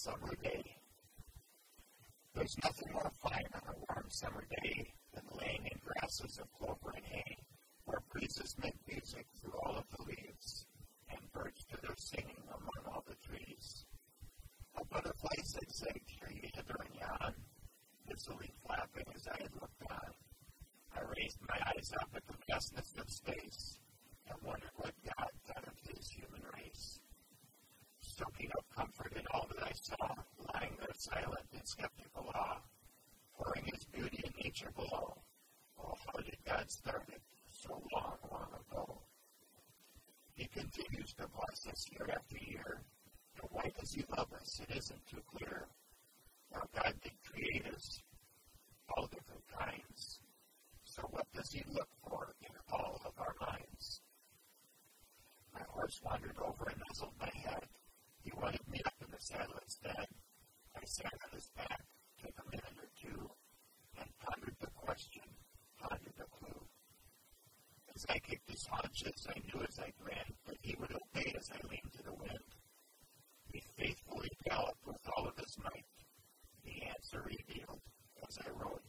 summer day. There's nothing more fine on a warm summer day than laying in grasses of clover and hay, where breezes make music through all of the leaves, and birds do their singing among all the trees. A butterfly zigzagged here, hither and yon, busily flapping as I looked on. I raised my eyes up at the vastness of space and wondered what God thought of his human race. Soaking up comfort in all that I saw, lying there silent in skeptical awe, pouring his nature below. Oh, how did God start it so long, long ago? He continues to bless us year after year. And why does he love us? It isn't too clear. Now, God did create us, all different kinds. So what does he look for in all of our minds? My horse wandered over and nuzzled my head. He wanted me up in the saddle instead. I sat on his back, took a minute or I kicked his haunches, I knew as I ran that he would obey as I leaned to the wind. He faithfully galloped with all of his might. The answer revealed as I rode